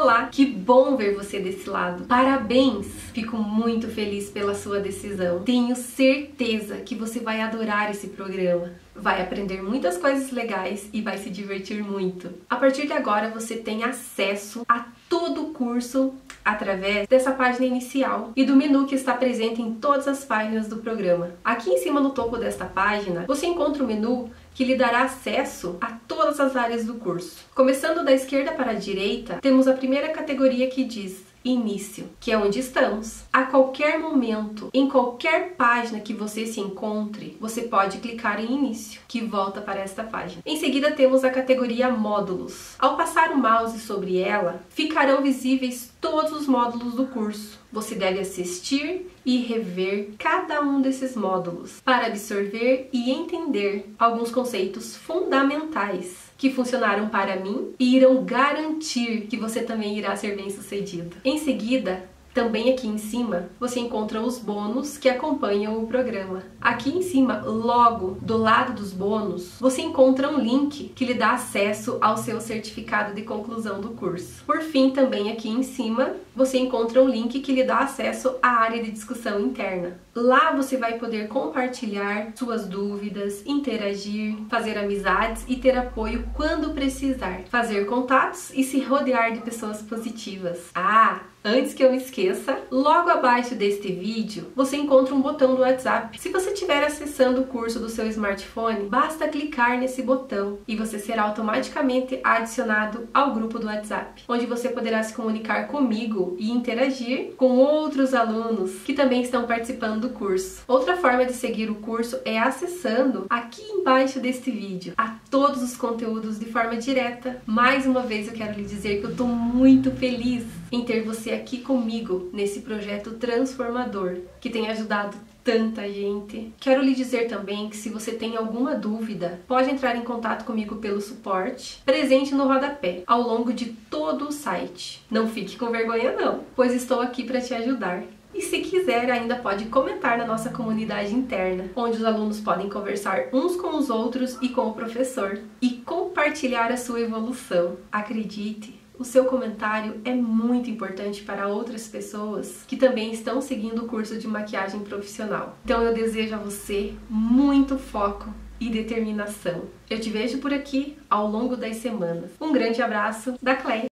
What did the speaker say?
Olá, que bom ver você desse lado. Parabéns! Fico muito feliz pela sua decisão. Tenho certeza que você vai adorar esse programa. Vai aprender muitas coisas legais e vai se divertir muito. A partir de agora você tem acesso a todo o curso através dessa página inicial e do menu que está presente em todas as páginas do programa. Aqui em cima no topo desta página, você encontra o menu que lhe dará acesso a todas as áreas do curso. Começando da esquerda para a direita, temos a primeira categoria que diz início, que é onde estamos. A qualquer momento, em qualquer página que você se encontre, você pode clicar em início, que volta para esta página. Em seguida temos a categoria módulos. Ao passar o mouse sobre ela, ficarão visíveis todos os módulos do curso. Você deve assistir e rever cada um desses módulos para absorver e entender alguns conceitos fundamentais que funcionaram para mim e irão garantir que você também irá ser bem sucedido. Em seguida, também aqui em cima você encontra os bônus que acompanham o programa. Aqui em cima, logo do lado dos bônus, você encontra um link que lhe dá acesso ao seu certificado de conclusão do curso. Por fim, também aqui em cima, você encontra um link que lhe dá acesso à área de discussão interna. Lá você vai poder compartilhar suas dúvidas, interagir, fazer amizades e ter apoio quando precisar, fazer contatos e se rodear de pessoas positivas. Ah, Antes que eu esqueça, logo abaixo deste vídeo você encontra um botão do WhatsApp. Se você estiver acessando o curso do seu smartphone, basta clicar nesse botão e você será automaticamente adicionado ao grupo do WhatsApp, onde você poderá se comunicar comigo e interagir com outros alunos que também estão participando do curso. Outra forma de seguir o curso é acessando aqui embaixo deste vídeo todos os conteúdos de forma direta. Mais uma vez eu quero lhe dizer que eu estou muito feliz em ter você aqui comigo nesse projeto transformador que tem ajudado tanta gente. Quero lhe dizer também que se você tem alguma dúvida, pode entrar em contato comigo pelo suporte presente no rodapé ao longo de todo o site. Não fique com vergonha não, pois estou aqui para te ajudar. E se quiser, ainda pode comentar na nossa comunidade interna, onde os alunos podem conversar uns com os outros e com o professor e compartilhar a sua evolução. Acredite, o seu comentário é muito importante para outras pessoas que também estão seguindo o curso de maquiagem profissional. Então eu desejo a você muito foco e determinação. Eu te vejo por aqui ao longo das semanas. Um grande abraço da Cleia.